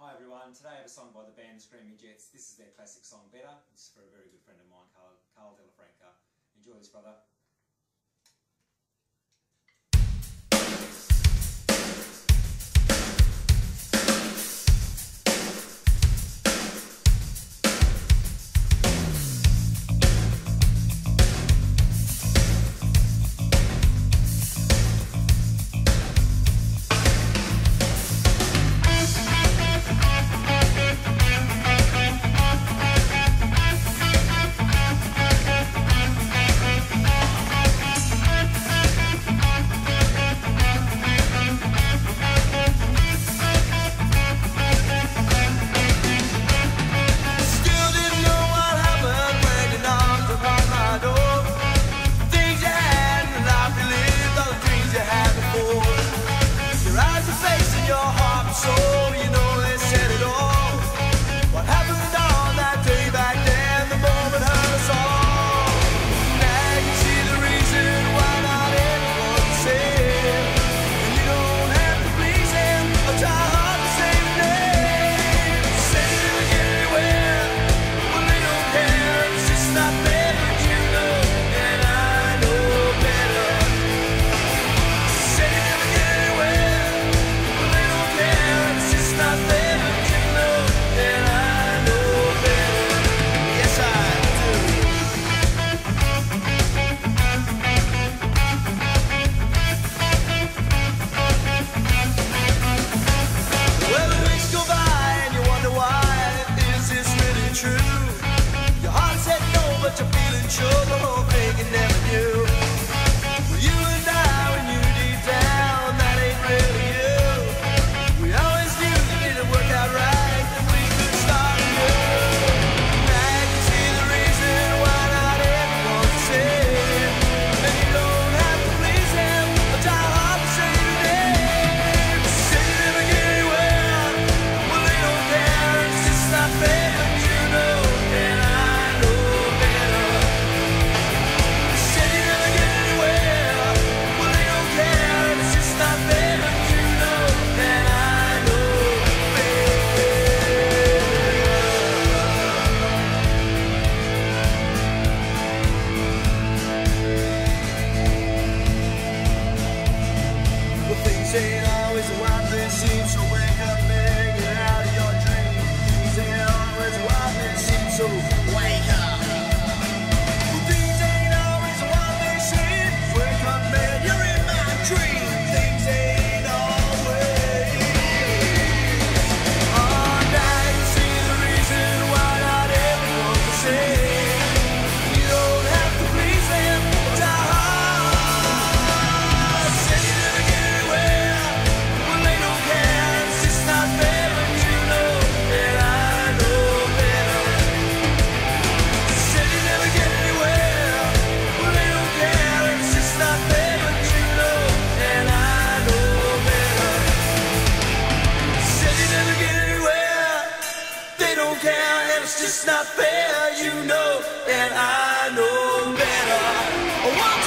Hi everyone, today I have a song by the band Screaming Jets. This is their classic song, Better. This is for a very good friend of mine, Carl, Carl Delafranca. Enjoy this, brother. it's just not fair. You know and I know better.